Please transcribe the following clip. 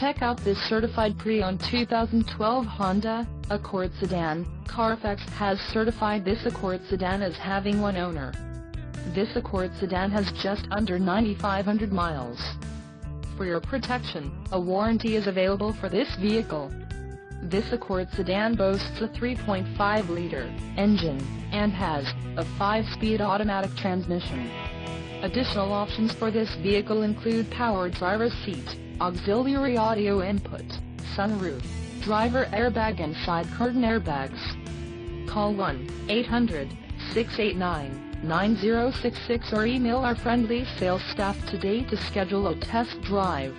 Check out this certified pre-owned 2012 Honda Accord sedan. Carfax has certified this Accord sedan as having one owner. This Accord sedan has just under 9,500 miles. For your protection, a warranty is available for this vehicle. This Accord sedan boasts a 3.5-liter engine, and has a 5-speed automatic transmission. Additional options for this vehicle include power driver seat, auxiliary audio input, sunroof, driver airbag and side curtain airbags. Call 1-800-689-9066 or email our friendly sales staff today to schedule a test drive.